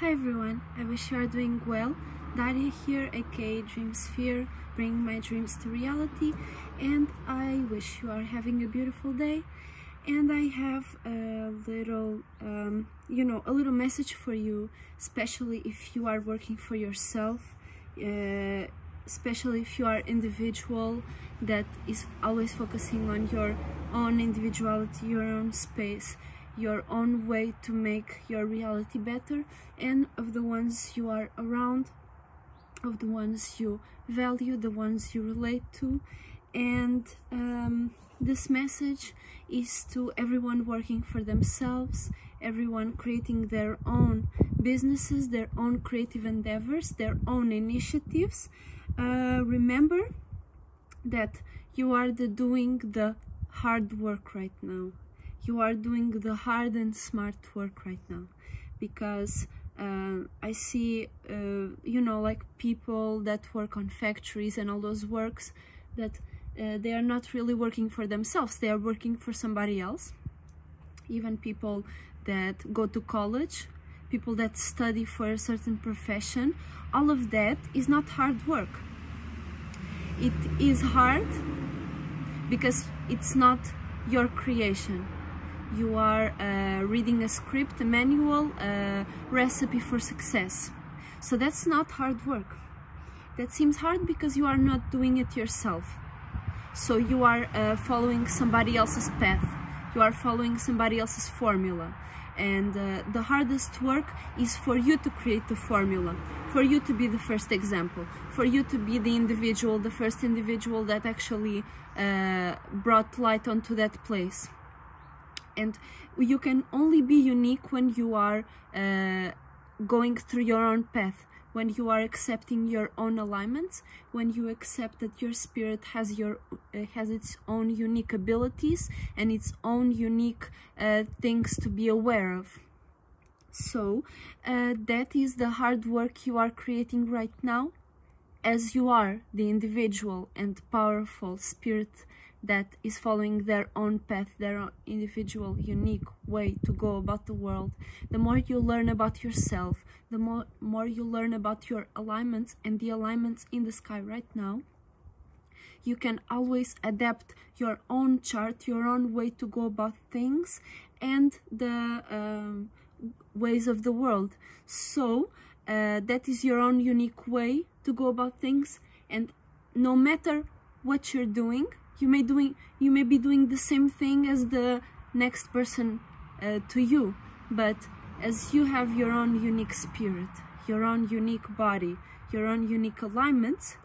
Hi everyone, I wish you are doing well. Darya here, aka Dreamsphere, bringing my dreams to reality, and I wish you are having a beautiful day. And I have a little, um, you know, a little message for you, especially if you are working for yourself, uh, especially if you are individual that is always focusing on your own individuality, your own space your own way to make your reality better and of the ones you are around of the ones you value the ones you relate to. And um, this message is to everyone working for themselves everyone creating their own businesses their own creative endeavors their own initiatives. Uh, remember that you are the doing the hard work right now you are doing the hard and smart work right now because uh, I see, uh, you know, like people that work on factories and all those works that uh, they are not really working for themselves, they are working for somebody else. Even people that go to college, people that study for a certain profession, all of that is not hard work. It is hard because it's not your creation you are uh, reading a script, a manual, a recipe for success. So that's not hard work. That seems hard because you are not doing it yourself. So you are uh, following somebody else's path. You are following somebody else's formula. And uh, the hardest work is for you to create the formula, for you to be the first example, for you to be the individual, the first individual that actually uh, brought light onto that place and you can only be unique when you are uh, going through your own path when you are accepting your own alignments when you accept that your spirit has your uh, has its own unique abilities and its own unique uh, things to be aware of. So uh, that is the hard work you are creating right now as you are the individual and powerful spirit that is following their own path, their own individual, unique way to go about the world, the more you learn about yourself, the more, more you learn about your alignments and the alignments in the sky right now, you can always adapt your own chart, your own way to go about things and the um, ways of the world. So uh, that is your own unique way to go about things and no matter what you're doing, you may doing you may be doing the same thing as the next person uh, to you. But as you have your own unique spirit your own unique body your own unique alignments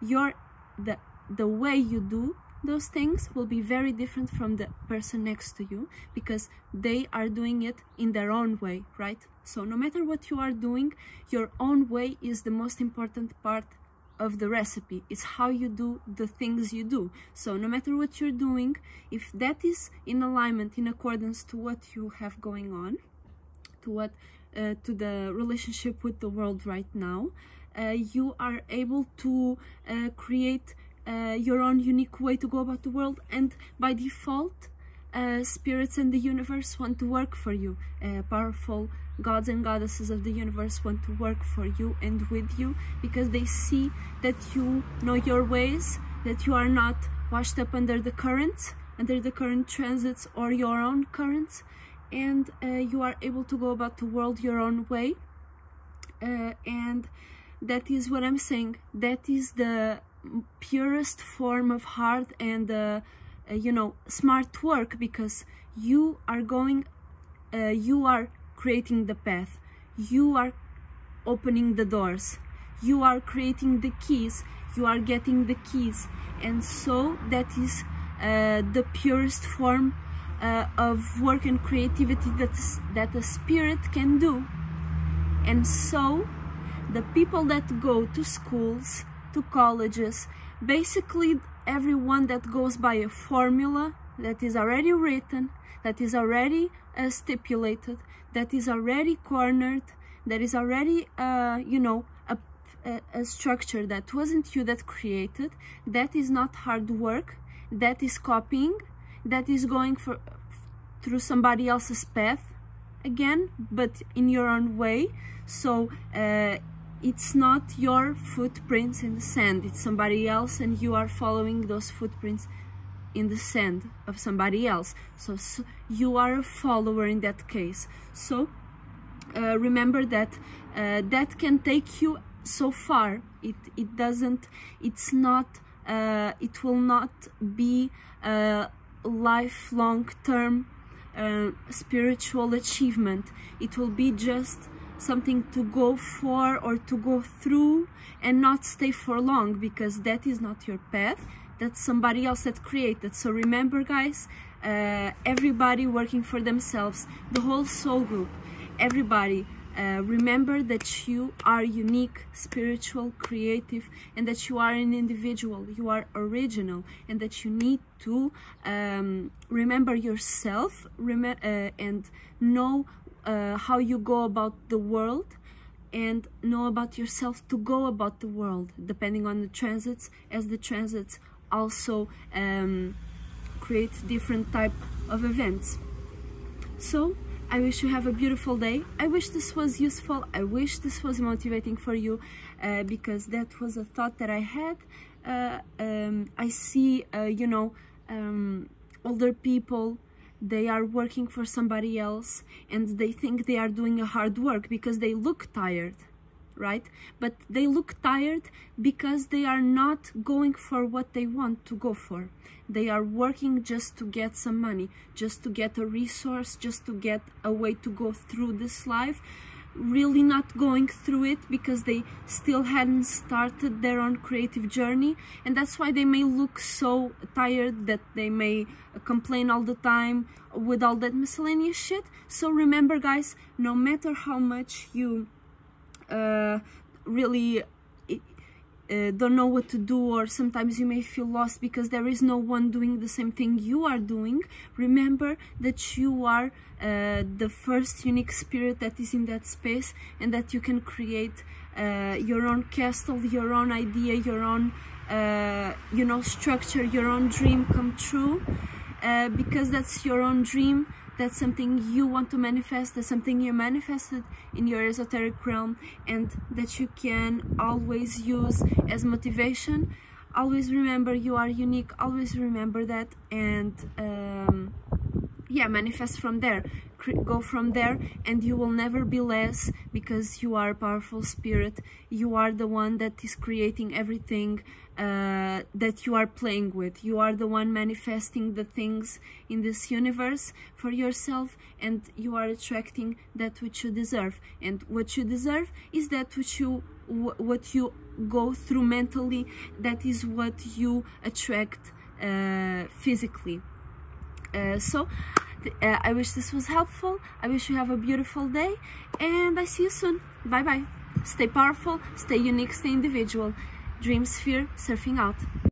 your the the way you do those things will be very different from the person next to you because they are doing it in their own way right? So no matter what you are doing your own way is the most important part of the recipe. It's how you do the things you do. So no matter what you're doing if that is in alignment in accordance to what you have going on to what uh, to the relationship with the world right now uh, you are able to uh, create uh, your own unique way to go about the world. And by default uh, spirits in the universe want to work for you. Uh, powerful gods and goddesses of the universe want to work for you and with you because they see that you know your ways, that you are not washed up under the currents, under the current transits or your own currents, and uh, you are able to go about the world your own way. Uh, and that is what I'm saying. That is the purest form of heart and uh, you know smart work because you are going uh, you are creating the path. You are opening the doors. You are creating the keys. You are getting the keys. And so that is uh, the purest form uh, of work and creativity that's, that a spirit can do. And so the people that go to schools to colleges basically everyone that goes by a formula that is already written, that is already uh, stipulated, that is already cornered, that is already, uh, you know, a, a, a structure that wasn't you that created, that is not hard work, that is copying, that is going for through somebody else's path again, but in your own way. so uh, it's not your footprints in the sand. It's somebody else and you are following those footprints in the sand of somebody else. So, so you are a follower in that case. So uh, remember that uh, that can take you so far. It it doesn't it's not uh, it will not be a lifelong term uh, spiritual achievement. It will be just something to go for or to go through and not stay for long because that is not your path that somebody else had created so remember guys uh, everybody working for themselves the whole soul group everybody uh, remember that you are unique, spiritual, creative, and that you are an individual. You are original, and that you need to um, remember yourself rem uh, and know uh, how you go about the world and know about yourself to go about the world, depending on the transits, as the transits also um, create different type of events. So I wish you have a beautiful day. I wish this was useful. I wish this was motivating for you uh, because that was a thought that I had. Uh, um, I see, uh, you know, um, older people, they are working for somebody else and they think they are doing a hard work because they look tired right? But they look tired because they are not going for what they want to go for. They are working just to get some money just to get a resource just to get a way to go through this life really not going through it because they still hadn't started their own creative journey. And that's why they may look so tired that they may complain all the time with all that miscellaneous shit. So remember guys no matter how much you uh, really uh, don't know what to do or sometimes you may feel lost because there is no one doing the same thing you are doing remember that you are uh, the first unique spirit that is in that space and that you can create uh, your own castle your own idea your own uh, you know structure your own dream come true. Uh, because that's your own dream that's something you want to manifest that's something you manifested in your esoteric realm and that you can always use as motivation. Always remember you are unique always remember that and um, yeah manifest from there. Go from there and you will never be less because you are a powerful spirit. You are the one that is creating everything uh, that you are playing with. You are the one manifesting the things in this universe for yourself and you are attracting that which you deserve. And what you deserve is that which you what you go through mentally that is what you attract uh, physically. Uh, so uh, I wish this was helpful. I wish you have a beautiful day and I see you soon. Bye bye. Stay powerful, stay unique, stay individual. Dream Sphere surfing out.